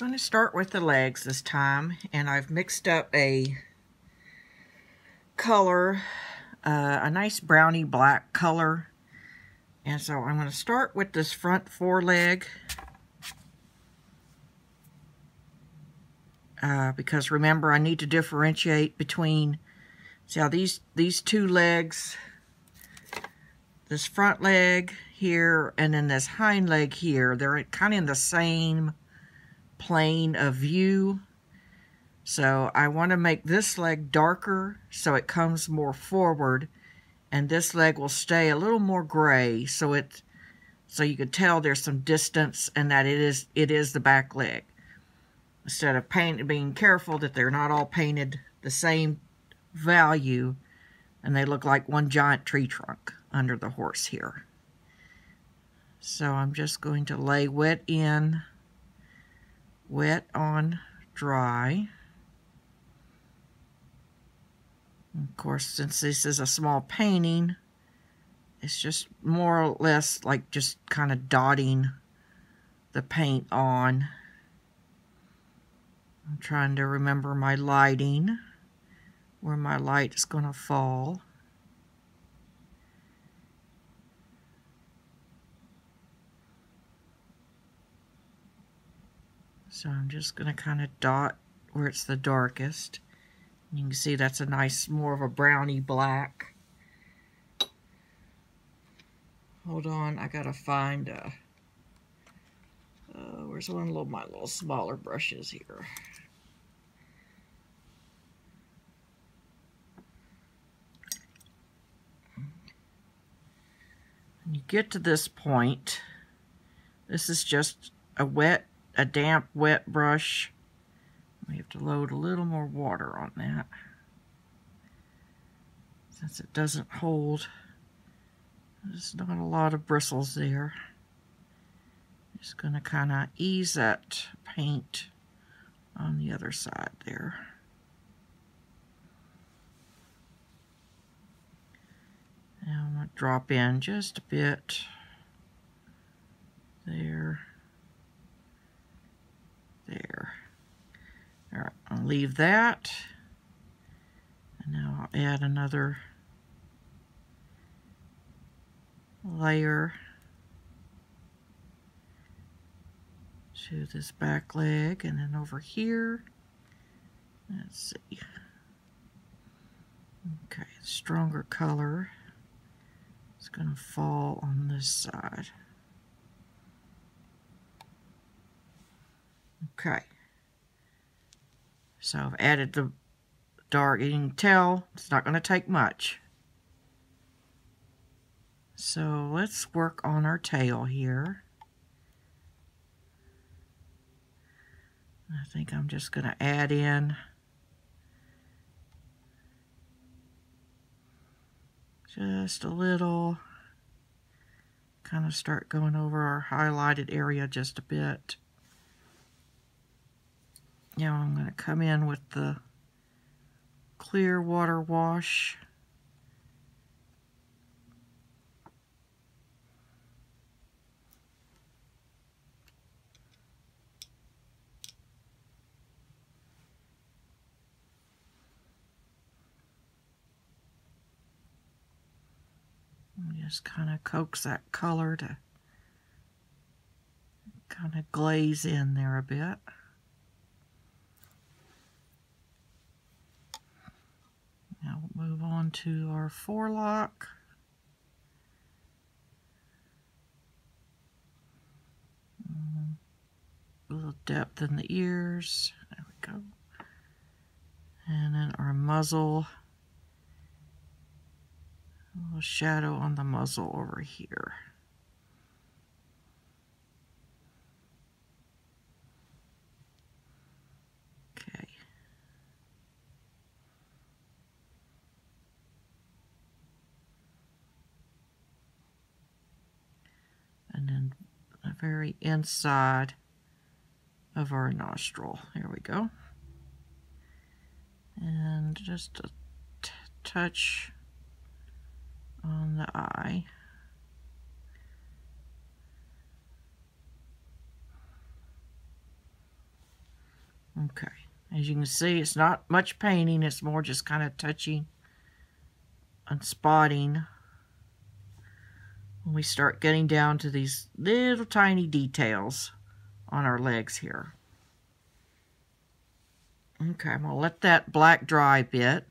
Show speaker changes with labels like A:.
A: I'm going to start with the legs this time, and I've mixed up a color, uh, a nice brownie black color. And so I'm going to start with this front foreleg. Uh, because remember, I need to differentiate between, see how these, these two legs, this front leg here, and then this hind leg here, they're kind of in the same plane of view. So I want to make this leg darker so it comes more forward and this leg will stay a little more gray so it so you could tell there's some distance and that it is it is the back leg. Instead of paint, being careful that they're not all painted the same value and they look like one giant tree trunk under the horse here. So I'm just going to lay wet in, wet on dry. Of course, since this is a small painting, it's just more or less like just kind of dotting the paint on. I'm trying to remember my lighting, where my light is going to fall. So I'm just going to kind of dot where it's the darkest. You can see that's a nice, more of a brownie black. Hold on, I gotta find, uh, uh, where's one of my little smaller brushes here? When you get to this point, this is just a wet, a damp, wet brush we have to load a little more water on that since it doesn't hold. There's not a lot of bristles there. Just going to kind of ease that paint on the other side there. Now I'm going to drop in just a bit there, there. All right, I'll leave that. And now I'll add another layer to this back leg and then over here. Let's see. Okay, stronger color. It's going to fall on this side. Okay. So I've added the dark. You can tell it's not going to take much. So let's work on our tail here. I think I'm just going to add in just a little, kind of start going over our highlighted area just a bit. Now I'm going to come in with the clear water wash. just kind of coax that color to kind of glaze in there a bit. Now we'll move on to our forelock. A little depth in the ears. There we go. And then our muzzle. A little shadow on the muzzle over here. and then the very inside of our nostril. Here we go. And just a touch on the eye. Okay. As you can see, it's not much painting. It's more just kind of touching and spotting when we start getting down to these little tiny details on our legs here. Okay, I'm going to let that black dry a bit.